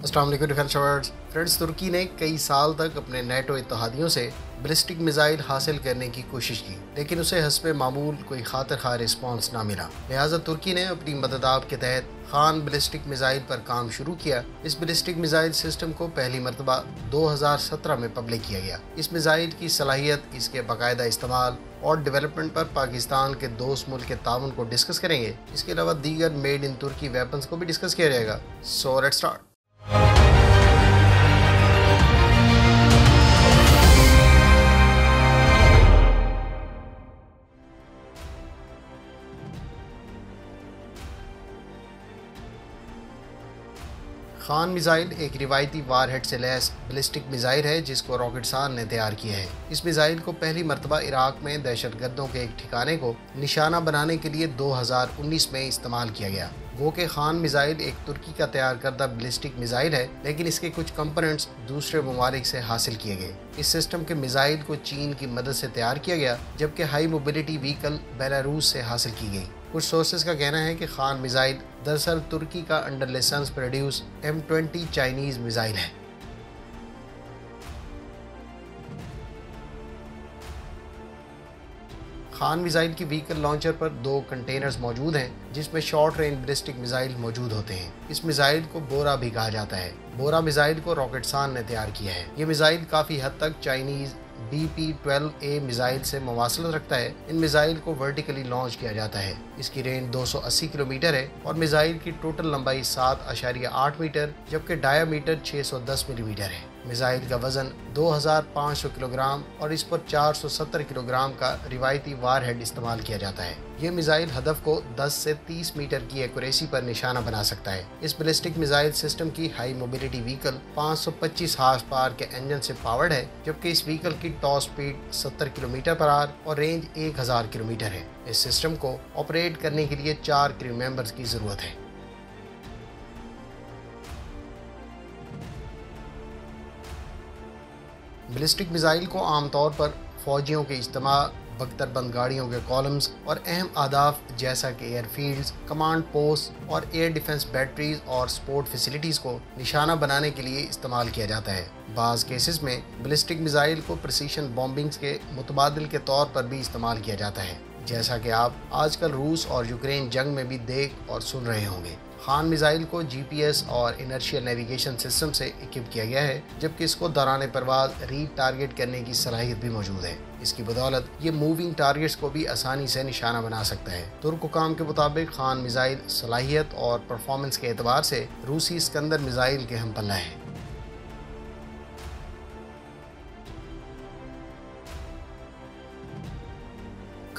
अस्सलाम defence awards friends तुर्की ने कई साल तक अपने नेटो इतिहादियों से बलिस्टिक मिसाइल हासिल करने की कोशिश की, लेकिन उसे हसब मामूल कोई खातर खा रिस्पॉन्स ना मिला। लिहाजा तुर्की ने अपनी मददाब के तहत खान बलिस्टिक मिसाइल पर काम शुरू किया। इस बलिस्टिक मिसाइल सिस्टम को पहली मरतबा 2017 में पब्लिक किया गया। इस मिसाइल की सलाहियत, इसके बाकायदा इस्तेमाल और डेवलपमेंट पर पाकिस्तान के दोस्त मुल्क के ताउन को डिस्कस करेंगे। इसके अलावा दीगर मेड इन तुर्की वेपन्स को भी डिस्कस किया जाएगा। So let start Khan missile एक रिवायती वार हेड से लैस बलिस्टिक मिसाइल है, जिसको रॉकेट सान ने तैयार किया है। इस मिसाइल को पहली मरतबा इराक में दहशत गर्दों के एक ठिकाने को निशाना बनाने के लिए 2019 में इस्तेमाल किया गया। वो के खान मिसाइल एक तुर्की का तैयार करदा बलिस्टिक मिसाइल है, लेकिन इसके कुछ कंपोनेंट्स दूसरे ममालिक से हासिल किए गए। इस सिस्टम के मिसाइल को चीन की मदद से तैयार किया गया, जबकि हाई मोबिलिटी व्हीकल बेलारूस से हासिल की गई। कुछ सोर्सेज का कहना है कि खान मिसाइल दरअसल तुर्की का under licence produce M twenty Chinese missile है। खान मिसाइल की व्हीकल लॉन्चर पर दो कंटेनर्स मौजूद हैं, जिसमें शॉर्ट रेंज बलिस्टिक मिसाइल मौजूद होते हैं। इस मिसाइल को बोरा भी कहा जाता है। बोरा मिसाइल को रॉकेट सान ने तैयार किया है। ये मिसाइल काफ़ी हद तक Chinese B P twelve A missile से मवासलत रखता है। इन मिज़ाइल को वर्टिकली लॉन्च किया जाता है। इसकी रेंज 280 किलोमीटर है और मिज़ाइल की टोटल लंबाई सात अशारिया आठ मीटर, जबकि डाया मीटर छः डायामीटर 610 मिलीमीटर है। मिज़ाइल का वज़न 2500 किलोग्राम और इस पर 470 किलोग्राम का रिवायती वार हेड इस्तेमाल किया जाता है। ये मिसाइल हदफ को 10 से 30 मीटर की एक्यूरेसी पर निशाना बना सकता है। इस बैलिस्टिक मिसाइल सिस्टम की high mobility vehicle 525 horse power के इंजन से पावर्ड है, जबकि इस व्हीकल की top speed 70 kilometre per hour और रेंज 1000 किलोमीटर है। इस सिस्टम को ऑपरेट करने के लिए चार क्रू मेंबर्स की ज़रूरत है। बलिस्टिक मिसाइल को आमतौर पर फौजियों के इज्तम बख्तरबंद गाड़ियों के कॉलम्स और अहम आदाफ जैसा कि एयरफील्ड्स, कमांड पोस्ट और एयर डिफेंस बैटरीज और स्पोर्ट फैसिलिटीज़ को निशाना बनाने के लिए इस्तेमाल किया जाता है। बाज़ केसेस में बलिस्टिक मिसाइल को प्रसिशन बॉम्बिंग्स के मुतबादल के तौर पर भी इस्तेमाल किया जाता है। जैसा कि आप आजकल रूस और यूक्रेन जंग में भी देख और सुन रहे होंगे। खान मिसाइल को जीपीएस और इनर्शियल नेविगेशन सिस्टम से इक्विप किया गया है, जबकि इसको दौरान परवाज री टारगेट करने की सलाहियत भी मौजूद है। इसकी बदौलत ये मूविंग टारगेट्स को भी आसानी से निशाना बना सकता है। तुर्क काम के मुताबिक खान मिसाइल सलाहियत और परफॉर्मेंस के एतबार से रूसी स्कंदर मिसाइल के हम पल्ला है।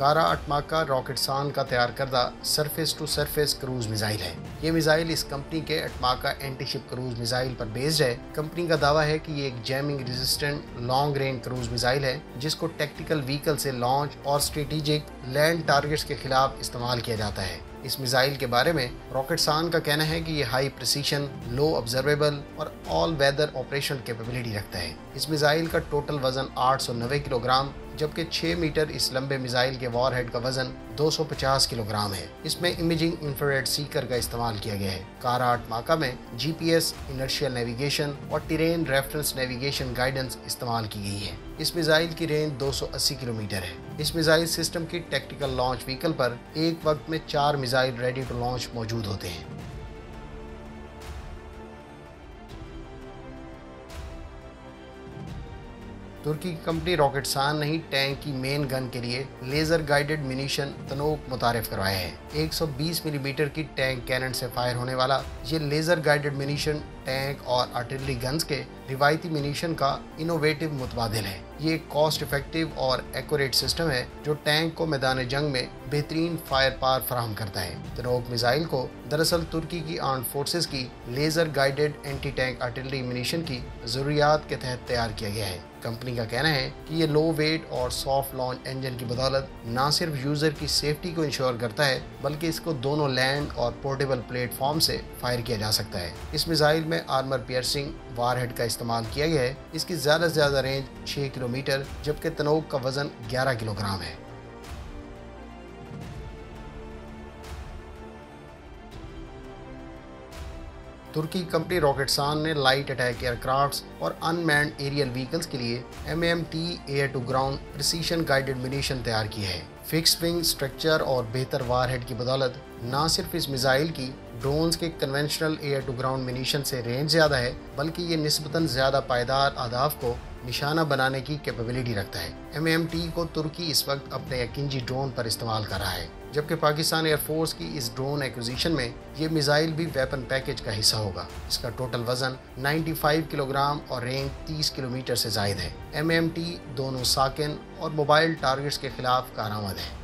कारा अटमाका रॉकेटसान का तैयार करदा surface to surface cruise missile है। ये मिसाइल इस कंपनी के अटमाका एंटीशिप क्रूज मिसाइल पर बेस्ड है। कंपनी का दावा है कि ये एक jamming resistant long range cruise missile है, जिसको टेक्टिकल व्हीकल से लॉन्च और स्ट्रेटेजिक लैंड टारगेट्स के खिलाफ इस्तेमाल किया जाता है। इस मिसाइल के बारे में रॉकेट सान का कहना है कि ये हाई प्रिसीशन लो ऑब्जर्वेबल और ऑल वेदर ऑपरेशन कैपेबिलिटी रखता है। इस मिसाइल का टोटल वज़न 890 किलोग्राम जबकि 6 मीटर इस लंबे मिसाइल के वॉर हेड का वज़न 250 किलोग्राम है। इसमें इमेजिंग इंफ्रारेड सीकर का इस्तेमाल किया गया है। कार आर्ट माका में जीपीएस इनर्शियल नेविगेशन और टिरेन रेफरेंस नेविगेशन गाइडेंस इस्तेमाल की गई है। इस मिसाइल की रेंज 280 किलोमीटर है। इस मिसाइल सिस्टम की टेक्टिकल लॉन्च व्हीकल पर एक वक्त में चार मिसाइल रेडी टू लॉन्च मौजूद होते हैं। तुर्की की कंपनी रॉकेट सान ने ही टैंक की मेन गन के लिए लेजर गाइडेड मिनीशन तनोक मुतारफ करवाया है। 120 मिलीमीटर की टैंक कैनन से फायर होने वाला, ये लेजर गाइडेड मिनीशन, टैंक और आर्टिलरी गन्स के रिवायती मिनीशन का इनोवेटिव मुतबादल है। ये एक कॉस्ट इफ़ेक्टिव और एक्यूरेट सिस्टम है, जो टैंक को मैदान जंग में बेहतरीन फायर पार फराहम करता है। तनोक मिसाइल को दरअसल तुर्की की आर्म फोर्सेस की laser guided anti tank artillery munition की जरूरियात के तहत तैयार किया गया है। कंपनी का कहना है कि ये लो वेट और सॉफ्ट लॉन्च इंजन की बदौलत न सिर्फ़ यूज़र की सेफ्टी को इंश्योर करता है, बल्कि इसको दोनों लैंड और पोर्टेबल प्लेटफॉर्म से फायर किया जा सकता है। इस मिसाइल में आर्मर पियर्सिंग वारहेड का इस्तेमाल किया गया है। इसकी ज़्यादा से ज़्यादा रेंज छः किलोमीटर, जबकि तनोक का वज़न ग्यारह किलोग्राम है। तुर्की कंपनी रॉकेटसान ने लाइट अटैक एयरक्राफ्ट और अनमैंड एरियल व्हीकल्स के लिए M M T air to ground precision guided munition तैयार की है। फिक्स विंग स्ट्रक्चर और बेहतर वारहेड की बदौलत न सिर्फ़ इस मिसाइल की, ड्रोन्स के conventional air to ground munition से रेंज ज़्यादा है, बल्कि ये नस्बता ज़्यादा पायदार आदाफ को निशाना बनाने की कैपेबिलिटी रखता है। एम एम टी को तुर्की इस वक्त अपने यकिनजी ड्रोन पर इस्तेमाल कर रहा है। जबकि पाकिस्तान एयरफोर्स की इस ड्रोन एक्विजिशन में ये मिसाइल भी वेपन पैकेज का हिस्सा होगा। इसका टोटल वज़न 95 किलोग्राम और रेंज 30 किलोमीटर से जायद है। एम एम टी दोनों साकिन और मोबाइल टारगेट्स के खिलाफ कारामद है।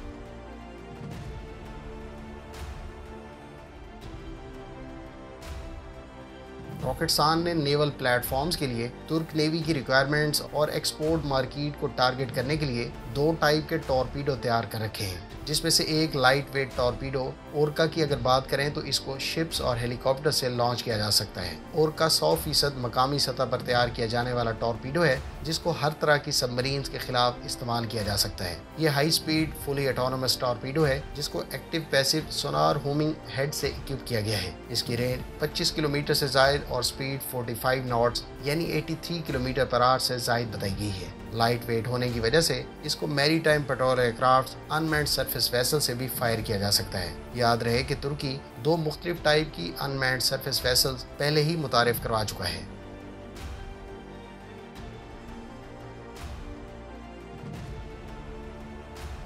रॉकेटसान ने नेवल प्लेटफॉर्म्स के लिए, तुर्क नेवी की रिक्वायरमेंट्स और एक्सपोर्ट मार्केट को टारगेट करने के लिए दो टाइप के टॉर्पीडो तैयार कर रखे हैं, जिसमें से एक लाइट वेट टॉर्पीडो ओरका की अगर बात करें तो इसको शिप्स और हेलीकॉप्टर से लॉन्च किया जा सकता है। ओरका 100 फ़ीसद मकामी सतह पर तैयार किया जाने वाला टॉर्पीडो है, जिसको हर तरह की सबमरीन के खिलाफ इस्तेमाल किया जा सकता है। ये high speed fully autonomous torpedo है, जिसको active passive sonar homing head से इक्विप किया गया है। इसकी रेंज 25 किलोमीटर से जायद स्पीड 45 नॉट्स, यानी 83 किलोमीटर पर आवर से जायद बताई गई है। लाइट वेट होने की वजह से इसको maritime patrol aircraft unmanned surface vessel से भी फायर किया जा सकता है। याद रहे कि तुर्की दो मुख्तलिफ़ टाइप की अनमैंड सरफेस वेसल्स पहले ही मुतारफ करवा चुका है।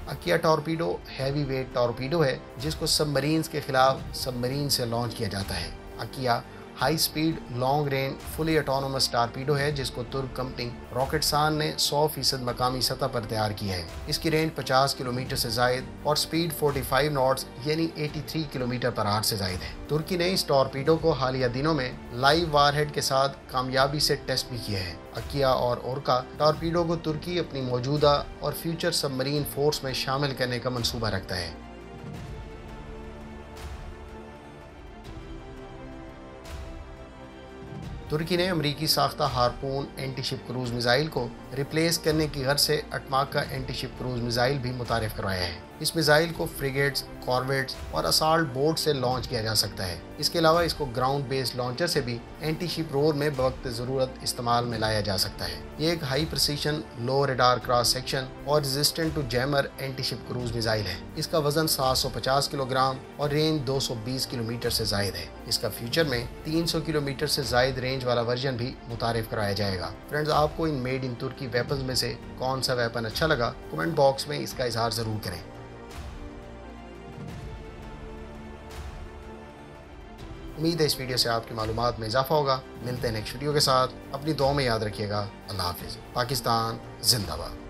Akya torpedo heavy weight torpedo है, जिसको सबमरीन के खिलाफ सबमरीन से लॉन्च किया जाता है। Akya high speed, long range fully autonomous torpedo है, जिसको तुर्क कंपनी रॉकेटसान ने 100 फ़ीसद मकामी सतह पर तैयार किया है। इसकी रेंज 50 किलोमीटर से जायद और स्पीड 45 नॉट्स, यानी 83 किलोमीटर पर आठ से जायद है। तुर्की ने इस टॉर्पीडो को हालिया दिनों में लाइव वारहेड के साथ कामयाबी से टेस्ट भी किया है। अकिया और ओरका टॉर्पीडो को तुर्की अपनी मौजूदा और फ्यूचर सबमरीन फोर्स में शामिल करने का मंसूबा रखता है। तुर्की ने अमरीकी साख्ता Harpoon anti ship cruise missile को रिप्लेस करने की गर्ज से Atmaca anti ship cruise missile भी मुतारफ़ करवाया है। इस मिसाइल को फ्रिगेट्स कॉर्वेट्स और असाल्ट बोट से लॉन्च किया जा सकता है। इसके अलावा इसको ग्राउंड बेस्ड लॉन्चर से भी एंटी शिप रोर में वक्त ज़रूरत इस्तेमाल में लाया जा सकता है। ये एक high precision, low radar cross section और resistant to jammer anti ship cruise missile है। इसका वज़न 750 किलोग्राम और रेंज 220 किलोमीटर से जायद है। इसका फ्यूचर में 300 किलोमीटर से जायद रेंज वाला वर्जन भी मुतारफ कराया जाएगा। फ्रेंड्स आपको in made in Turki weapon में से कौन सा वेपन अच्छा लगा कमेंट बॉक्स में इसका इजहार ज़रूर करें। उम्मीद है इस वीडियो से आपकी मालूम में इजाफा होगा। मिलते हैं नेक्स्ट वीडियो के साथ। अपनी दो में याद रखिएगा। अल्लाह हाफिज़। पाकिस्तान, जिंदाबाद।